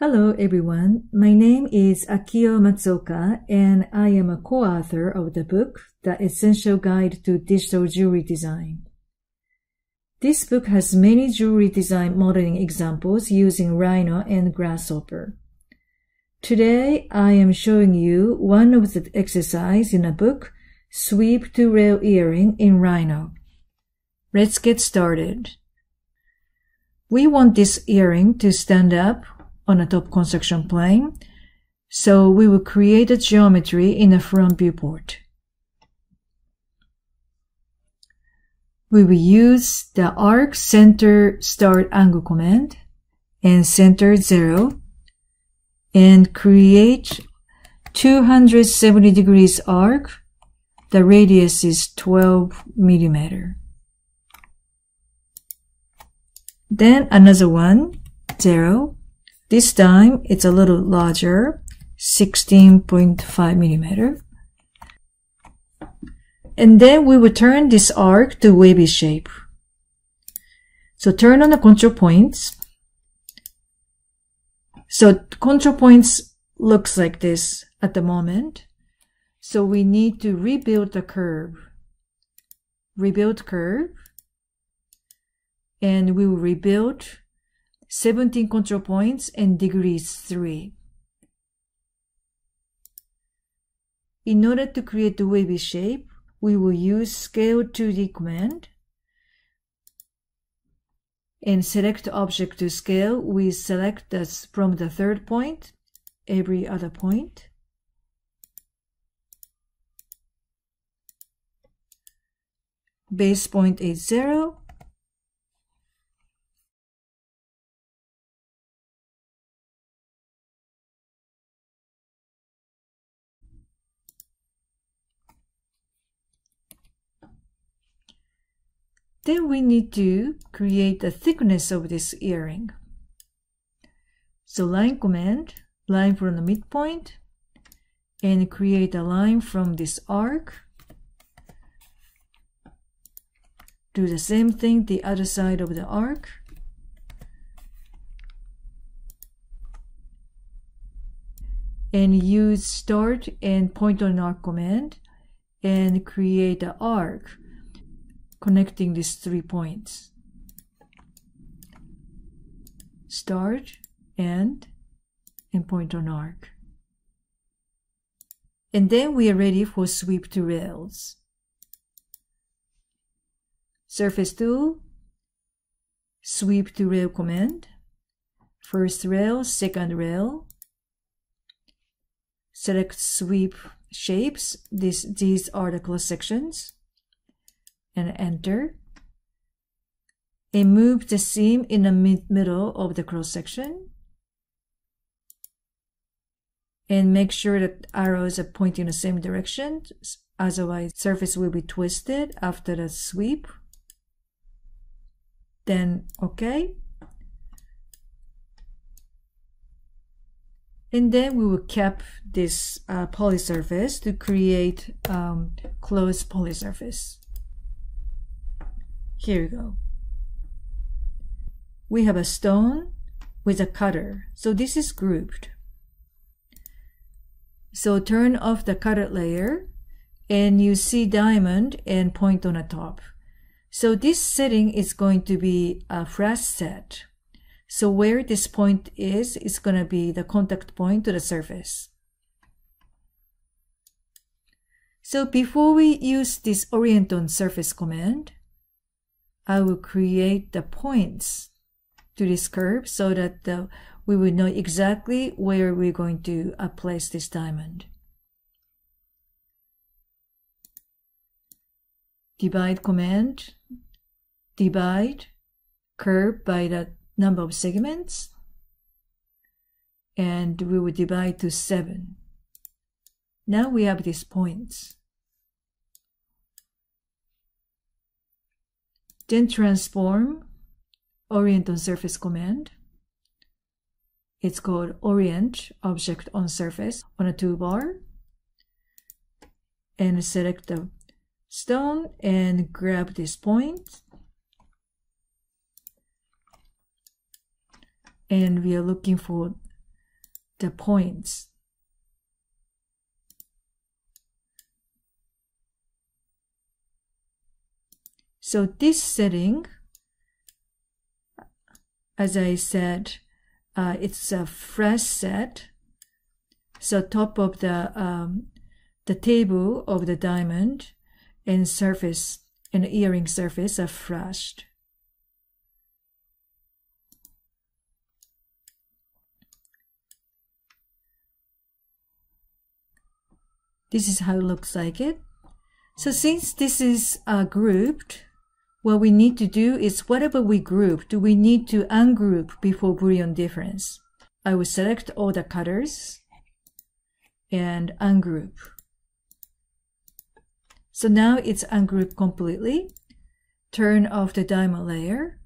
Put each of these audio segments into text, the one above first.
Hello everyone, my name is Akiyo Matsuoka and I am a co-author of the book, The Essential Guide to Digital Jewelry Design. This book has many jewelry design modeling examples using Rhino and Grasshopper. Today I am showing you one of the exercise in a book, Sweep 2 Rail Earring in Rhino. Let's get started. We want this earring to stand up on a top construction plane. So we will create a geometry in a front viewport. We will use the arc center start angle command and center zero and create 270 degrees arc. The radius is 12 millimeter. Then another one, zero, this time it's a little larger, 16.5 millimeter. And then we will turn this arc to wavy shape. So turn on the control points. So control points looks like this at the moment. So we need to rebuild the curve. Rebuild curve. And we will rebuild 17 control points and degrees 3. In order to create the wavy shape, we will use Scale 2D command and select object to scale. We select this from the third point, every other point. Base point is 0 Then we need to create the thickness of this earring. So line command, line from the midpoint, and create a line from this arc. Do the same thing the other side of the arc. And use start and point on arc command and create an arc connecting these three points. Start, end, and point on arc. And then we are ready for sweep 2 rails. Surface tool, sweep 2 rail command, first rail, second rail, select sweep shapes, this, these are the cross sections, and enter. And move the seam in the mid middle of the cross section. And make sure that arrows are pointing in the same direction. Otherwise, surface will be twisted after the sweep. Then, okay. And then we will cap this uh, poly surface to create um, closed poly surface. Here we go. We have a stone with a cutter. So this is grouped. So turn off the cutter layer and you see diamond and point on the top. So this setting is going to be a flush set. So where this point is, is going to be the contact point to the surface. So before we use this orient on surface command, I will create the points to this curve so that the, we will know exactly where we're going to uh, place this diamond. Divide command, divide curve by the number of segments, and we will divide to 7. Now we have these points. Then transform orient on surface command. It's called orient object on surface on a toolbar. And select the stone and grab this point. And we are looking for the points. So this setting, as I said, uh, it's a fresh set. So top of the um, the table of the diamond and surface and earring surface are flashed. This is how it looks like it. So since this is uh, grouped, what we need to do is whatever we grouped, we need to ungroup before Boolean difference. I will select all the cutters and ungroup. So now it's ungrouped completely. Turn off the diamond layer.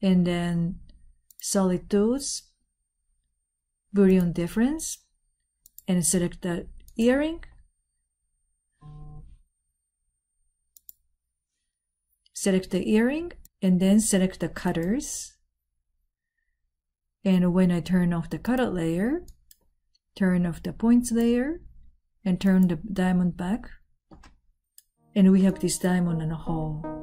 And then solid tools, Boolean difference, and select the earring. Select the earring and then select the cutters. And when I turn off the cutter layer, turn off the points layer and turn the diamond back. And we have this diamond in a hole.